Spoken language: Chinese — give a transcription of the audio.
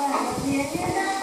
我的呢